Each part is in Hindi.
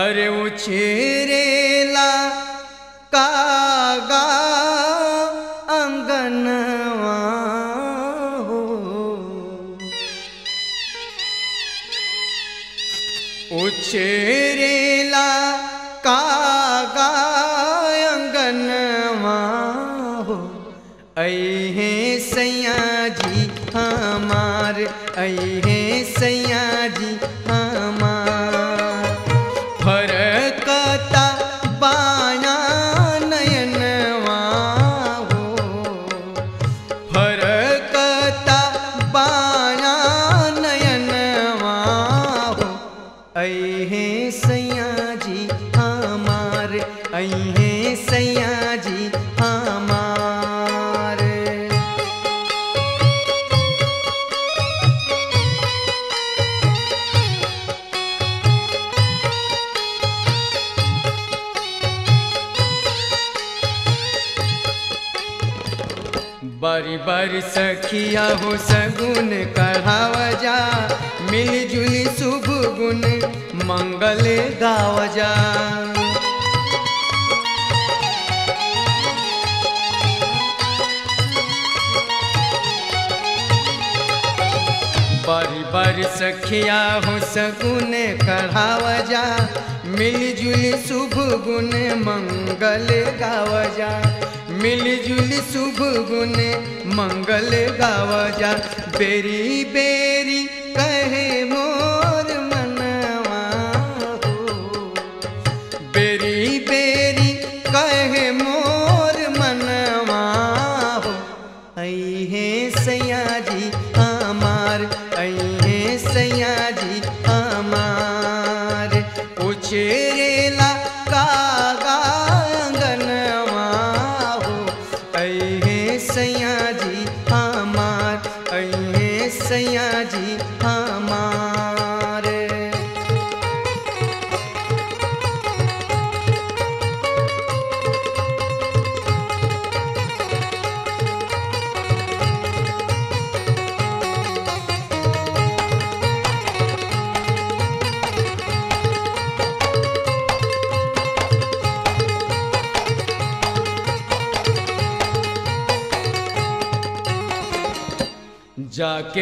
अरे उछेरेला सखिया हो सगुन कढ़ाव जा। मिलजुली शुभ गुण, मंगल गाव जा। बड़ी बारी सखिया हो सगुन कढ़ाव जा। मिलजुली शुभ गुण, मंगल गाव जा। मिलजुल शुभ गुण मंगल गाव जा। बेरी बेरी कहे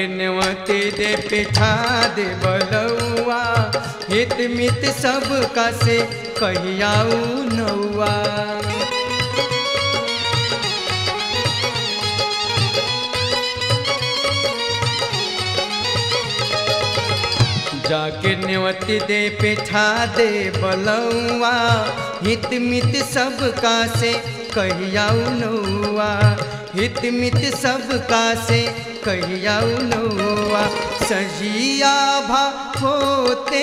नेवते दे पिठा दे बलौआ। हित मित सब का से कहियाऊ नौआ। जाके नेवती दे पिठा दे बलौआ। हित मित सब का कहियाऊ नौआ। हित मित सब का से कहियाऊ नौआ सजिया भा होते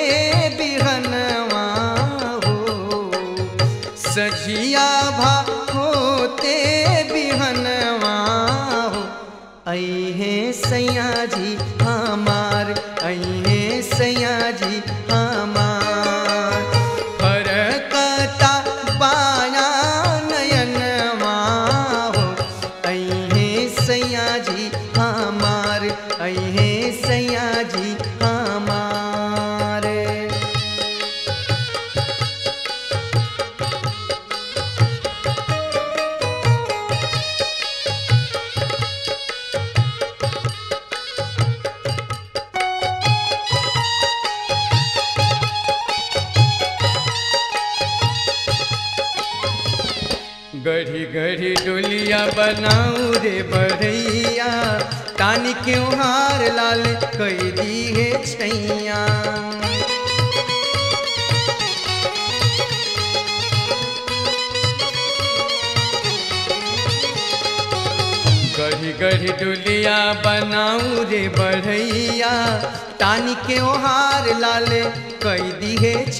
बिहनवा हो। सजिया भा होते बिहनवा हो। अहे सैया जी हमार अहे सैया जी हमार।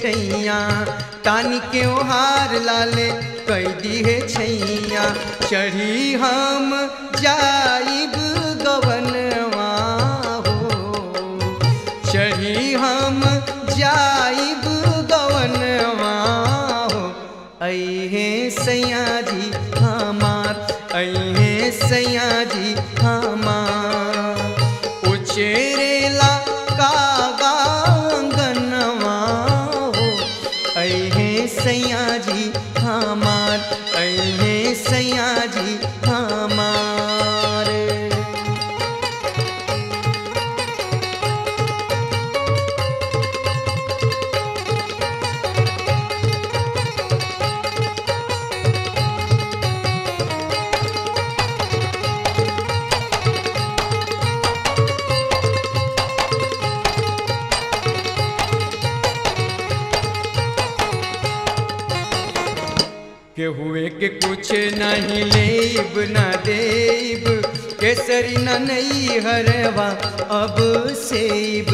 छैया। तानी के ओहार लाले कह दी है छैया। चढ़ी हम जाइब गवनवा हो। चढ़ी हम जाइब गवनवा हो। अहे सैया जी हमार अहे सैया जी के कुछ नहीं लेब, ना देब। केसरी न नहीं हरवा, अब सेब।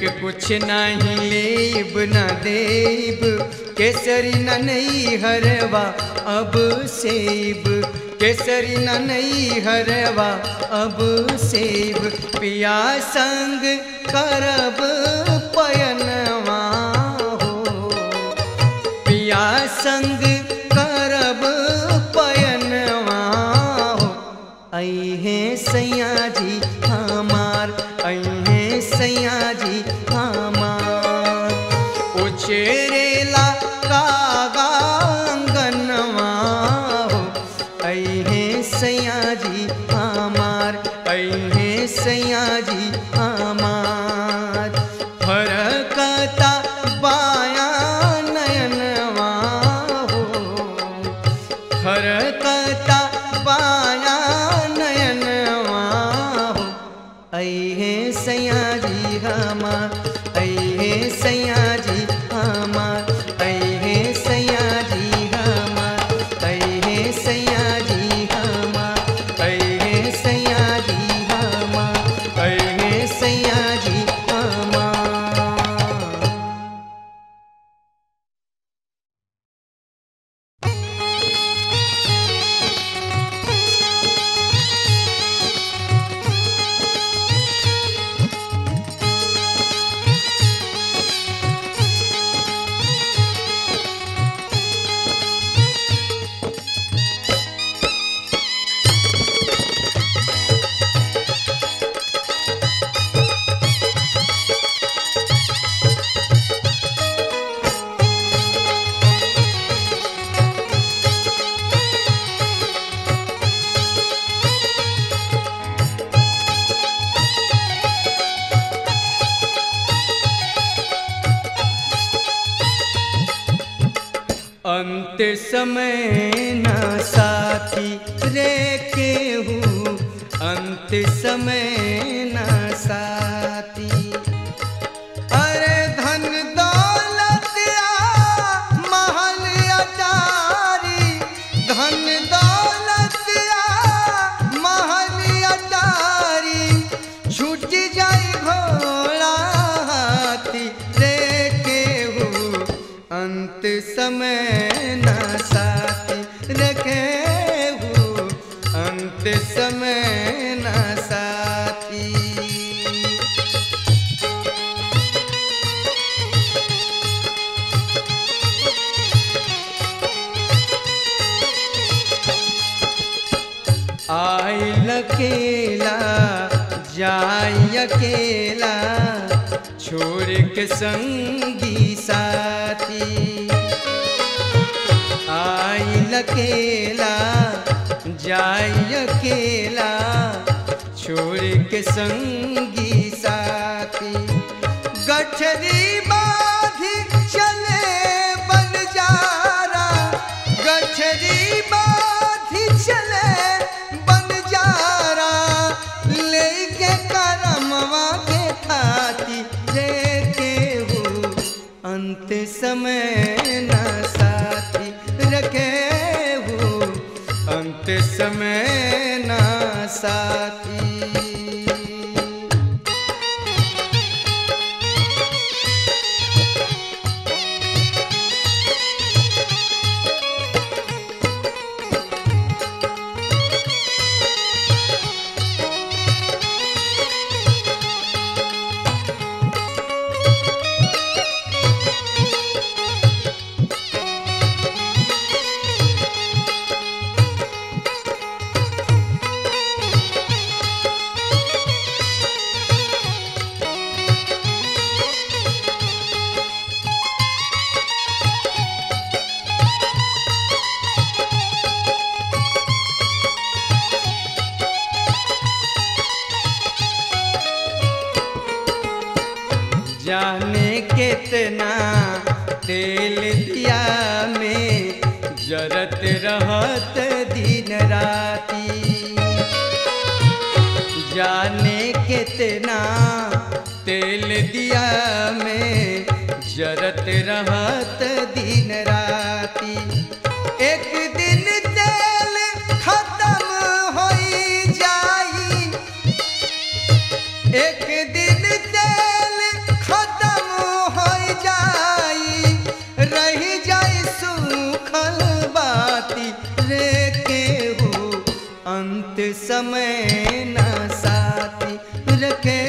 के कुछ नहीं लेब, न देब। केसरी न नहीं हरवा, अब सेब। केसरी नई हरवा। अब सेब पिया संग करब पयनवा हो। पिया संग रोते समय ना साथी रे के हूँ। अंत समय संगी साथी। आई लकेला जाय अकेला छोड़ के संगी साथी। गठरी साथी बाती हो अंत समय न साथी रखे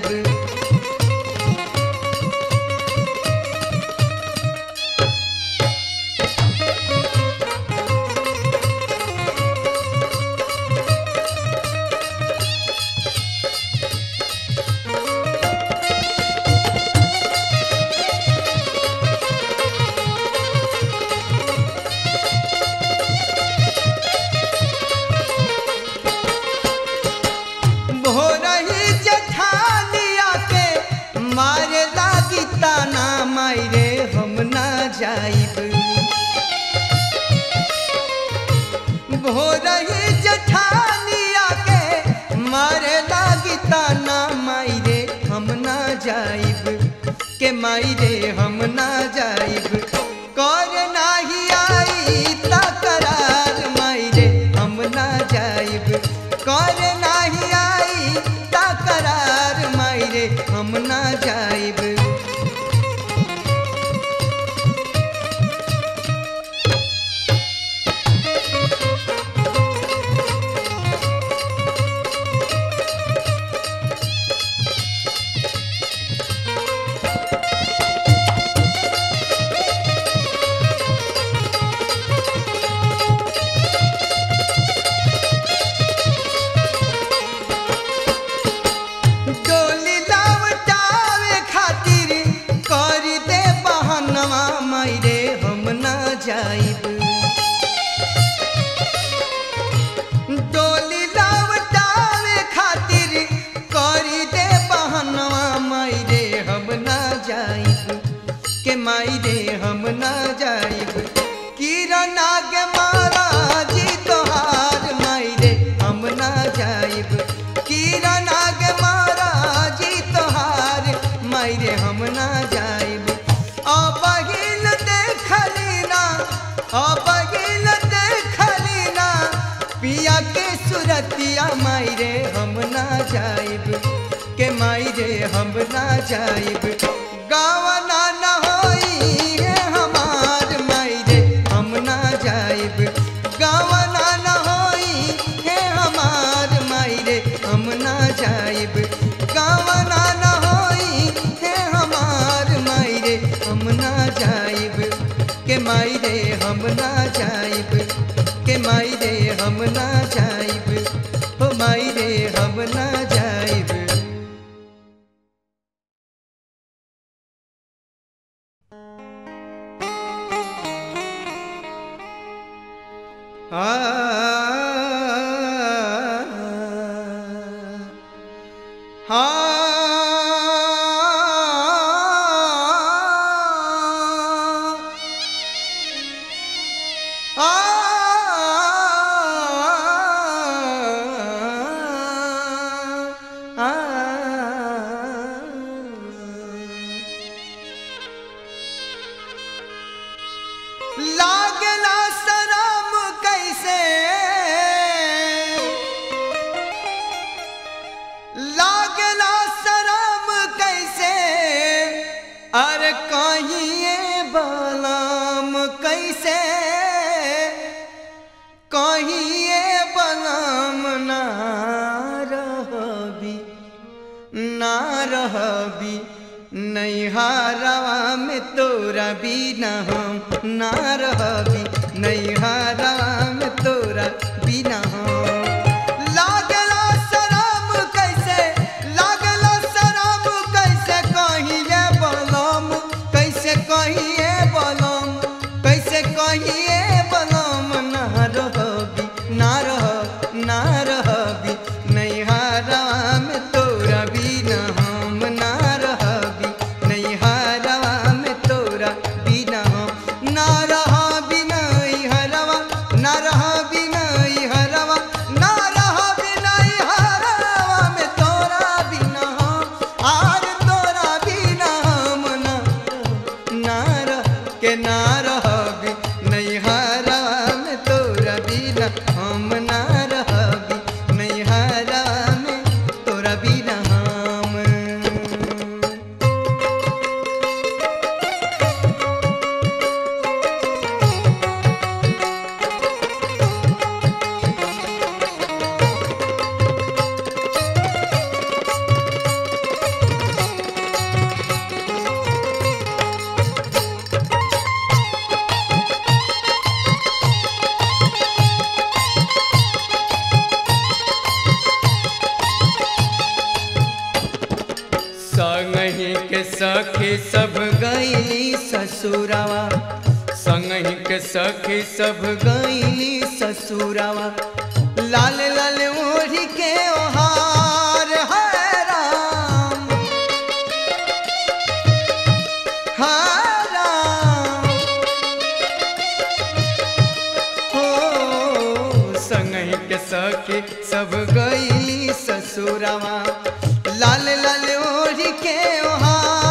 Baby. हम ना जाए भी ना रहबी नैहारवा में तोरा बिना हम ना रहबी नैहारवा में तोरा बिना हम के सब गई ससुरवा। लाल लाल ओढ़ के वहाँ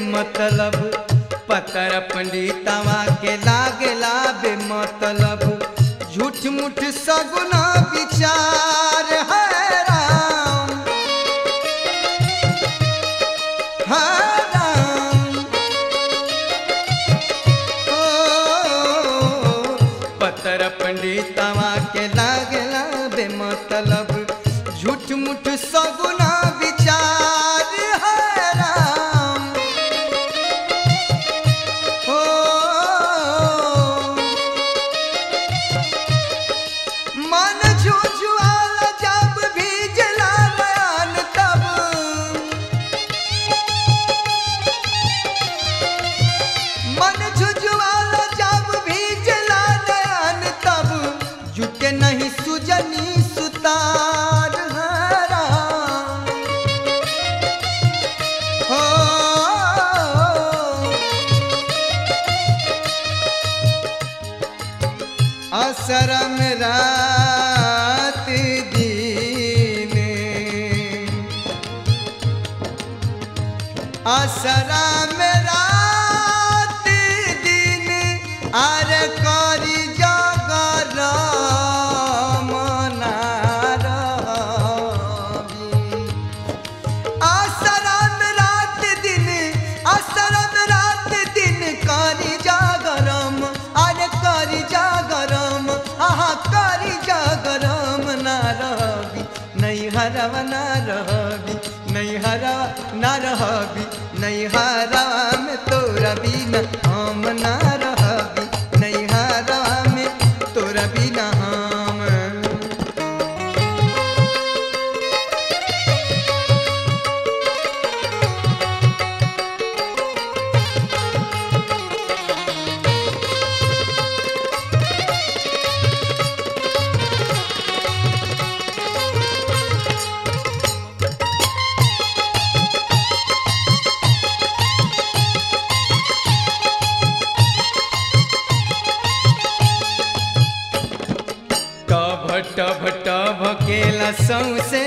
मतलब पतर पंडितवा के लागला बे मतलब। झूठ मूठ सगुना विचार। coração sem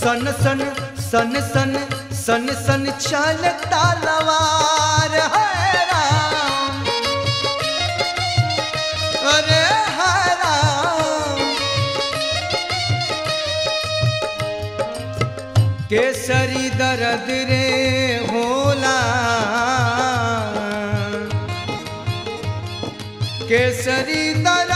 सन सन सन सन सन सन चलता लवार केसरी दर्द रे होला। केसरी दर्द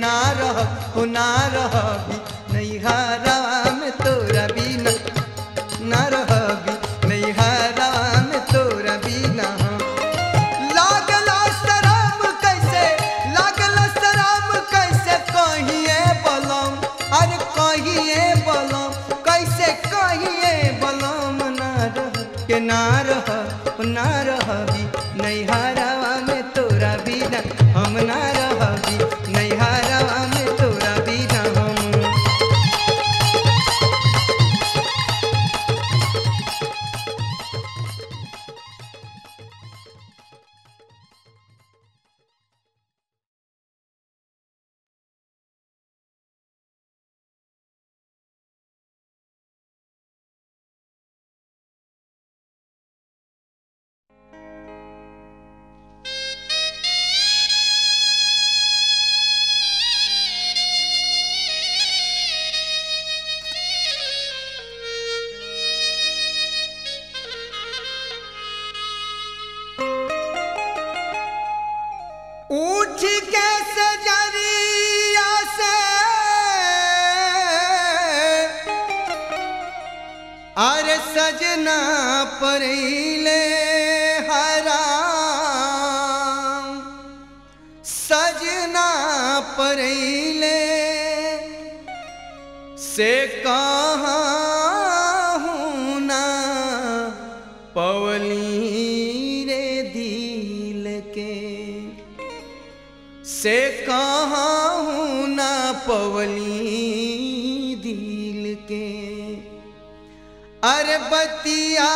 ना रह ना रह भी परीले हरा सजना परीले से कहा ना? पवली रे दिल के से कहा ना? पवली दिल के। अरबतिया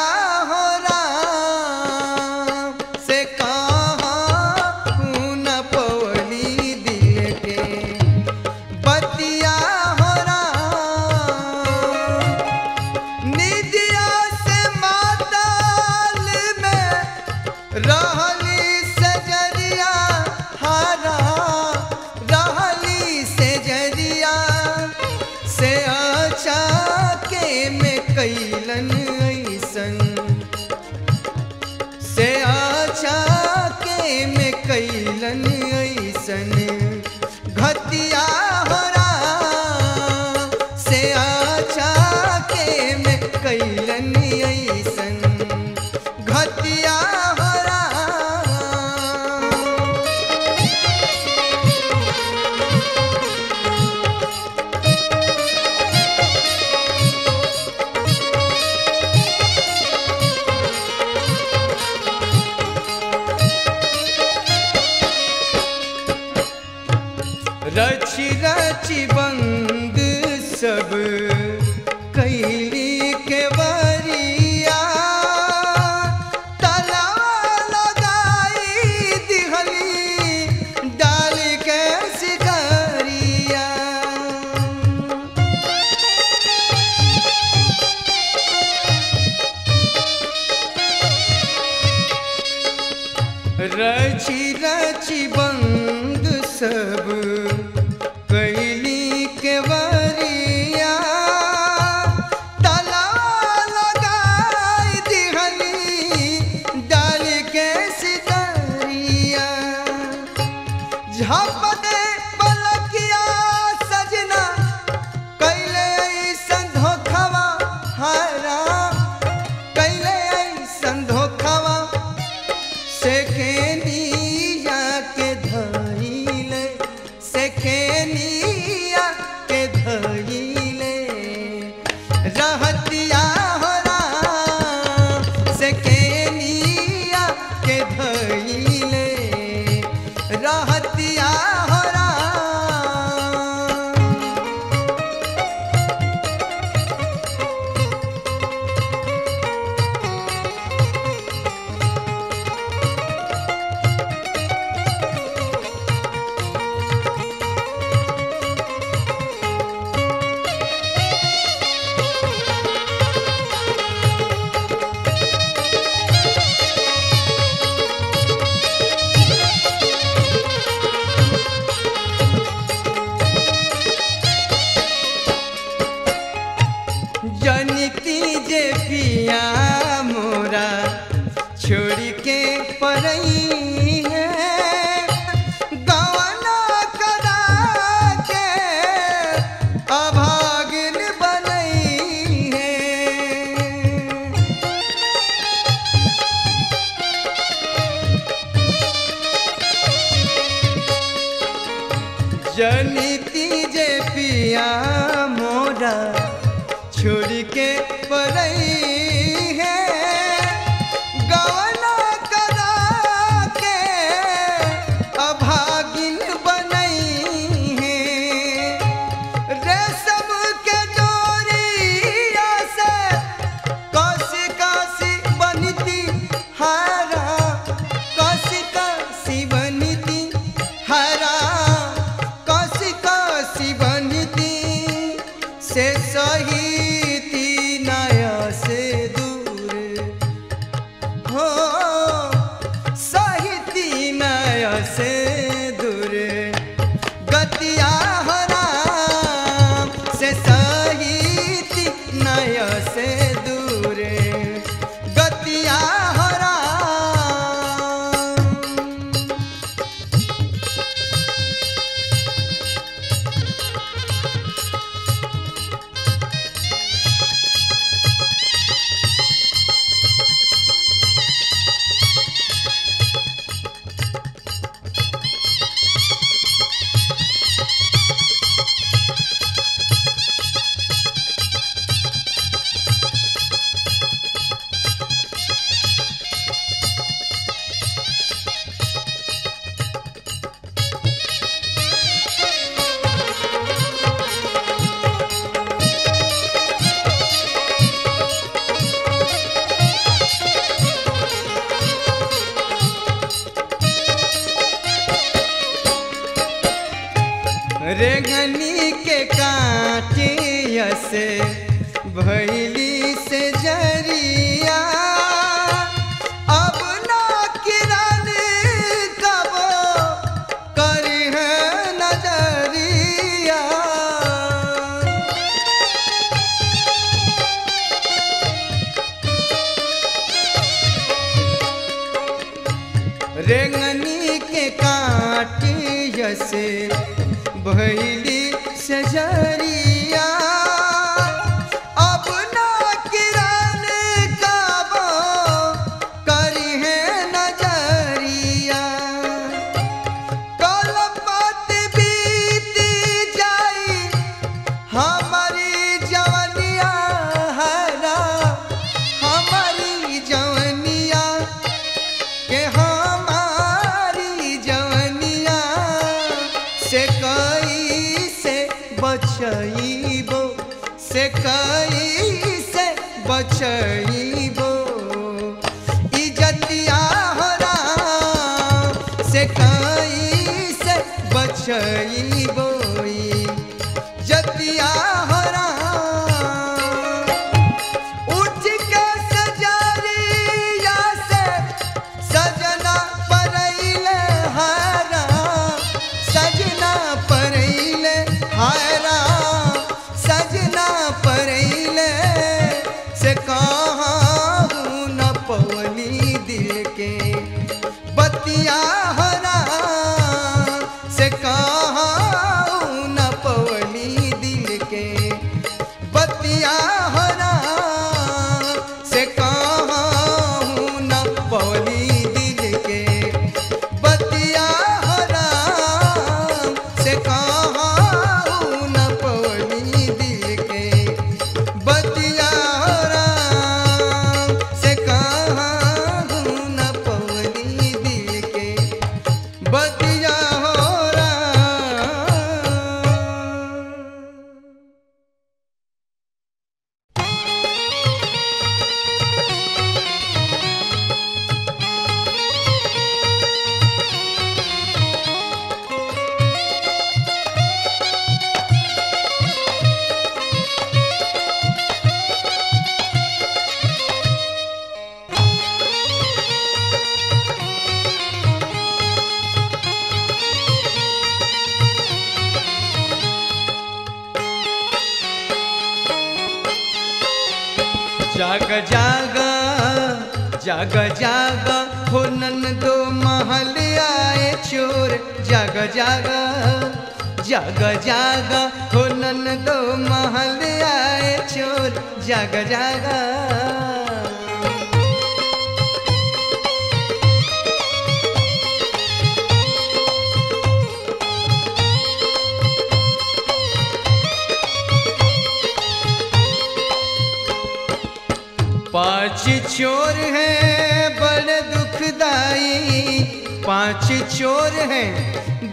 चोर हैं बड़े दुखदाई। पाँच चोर हैं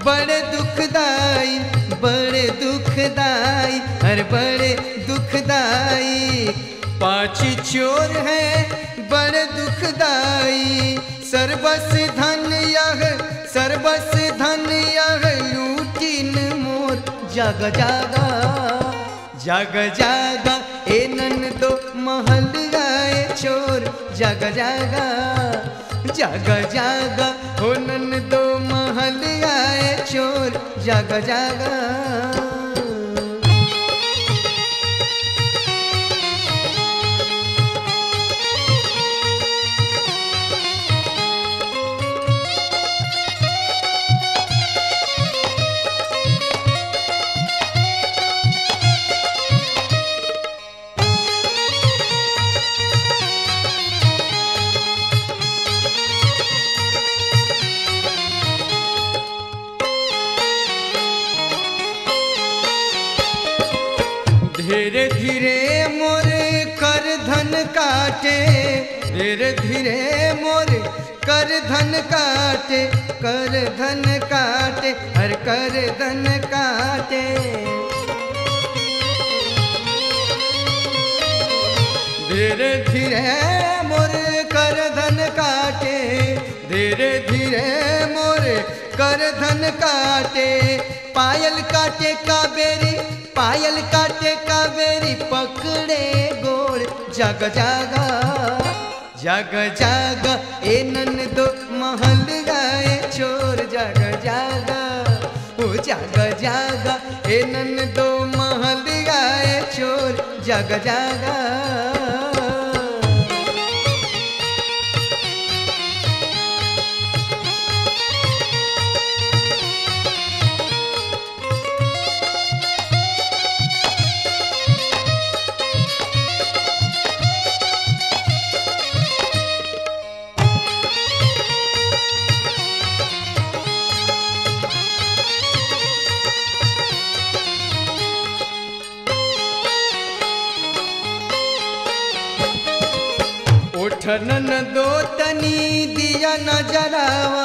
बड़े दुखदाई बड़े दुखदाई, हर बड़े दुखदाई। पाँच चोर हैं बड़े दुखदाई सर्वस धन यह सर्वस धन यह, लूटिन मोर, जग जागा। जग जागा, ए नन दो महल चोर जग जागा। जग जागा हो नन दो महल आए चोर जग जागा। धीरे धीरे मोर कर धन काटे, कर धन काटे, हर कर धन काटे। धीरे धीरे मोर कर धन काटे, धीरे धीरे मोर कर धन काटे। पायल काटे कावेरी, पायल काटे कावेरी, पकड़े गोड़ जग जागा जग जाग, ए दो महल गाए चोर जग जागा, ओ जग जागा, ए दो महल गाए चोर जग जागा। उठन दो तनी दिया नजरावा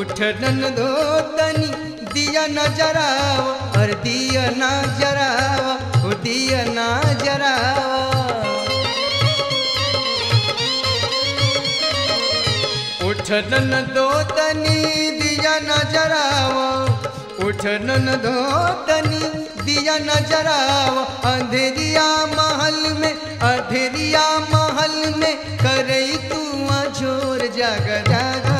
उठन दो तनी दिया नजरावा और दिया ना जरावा ओ दिया ना जरावा उठन दो तनी दिया नजरावा उठनन दो तनी दिया नजरावा अंधेरिया महल में अंधेरिया महल में करई तू अझोर जग जागा।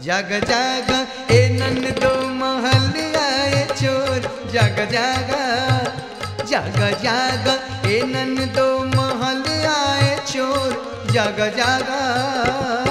जग जाग, ए नन दो महल आए चोर। जग जागा, जग जाग, ए नन दो महल आए चोर। जग जागा।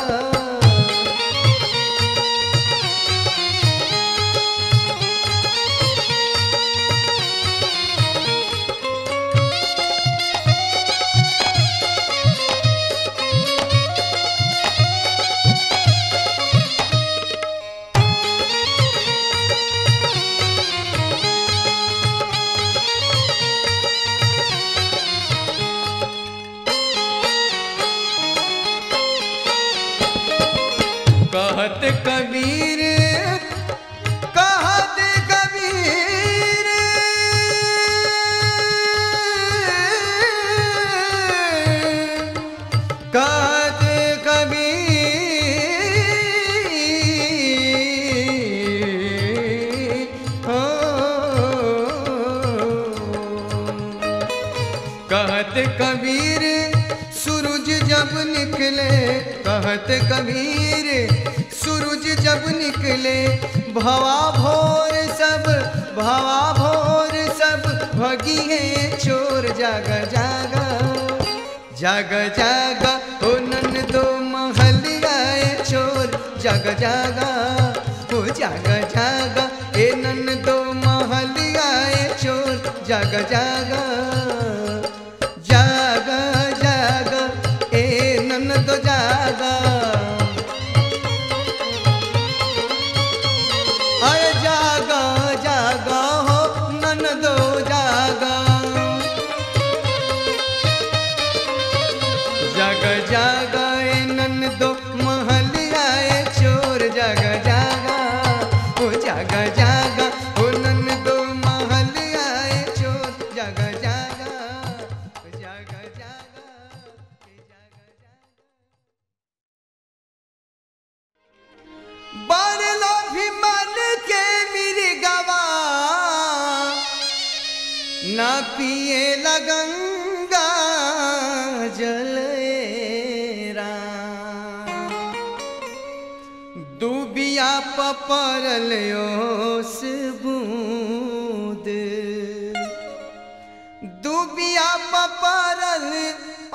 जग जा परल ओस बूंद। दुबिया पपरल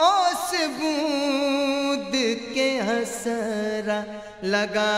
ओस बूंद के हसरा लगा।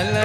असरा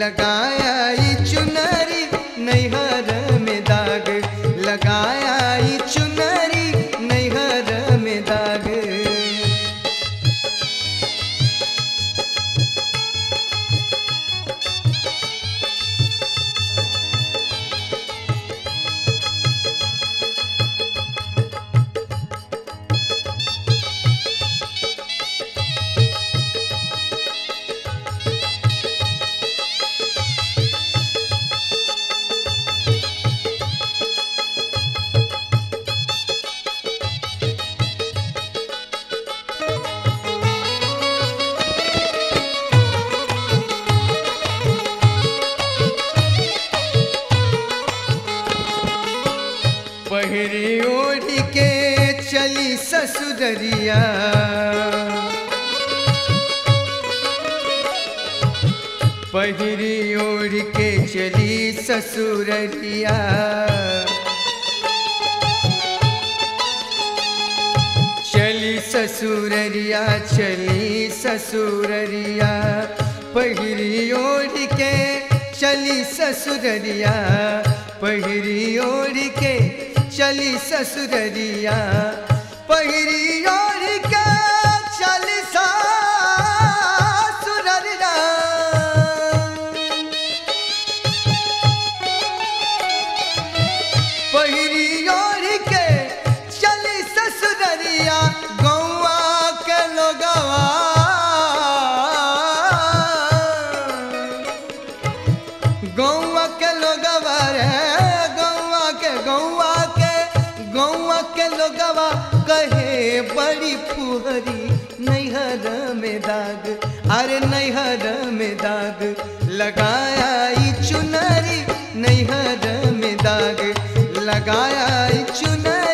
लगाया ई चुनरी नैहर में दाग। लगाया ई चुनरी बाबा कहे, बड़ी फुहरी, नैहर में दाग। अरे नैहर में दाग, लगाया चुनरी, नैहर में दाग। लगाया चुनरी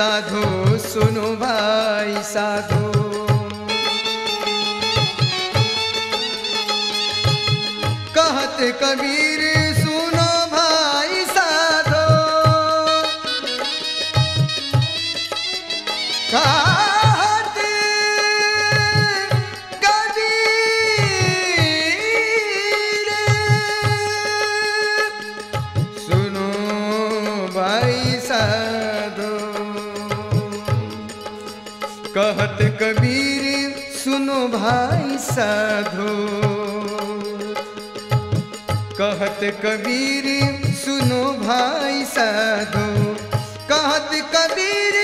साधु सुनो भाई साधु। कहत कबीर सुनो भाई साधो। कहत कबीर सुनो भाई साधो। कहत कबीर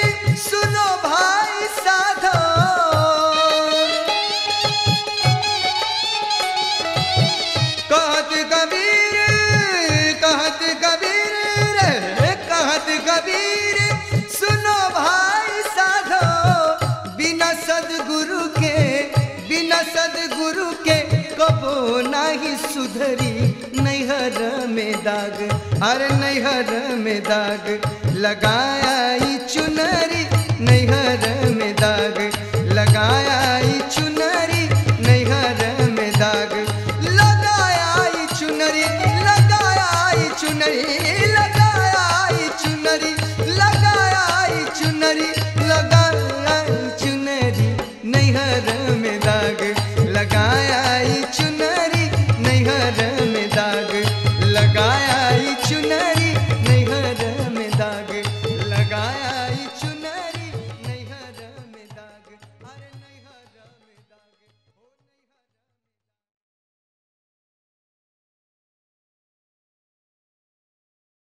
दाग हर नैहर में दाग। लगाया चुनरी नैहर में दाग। लगाया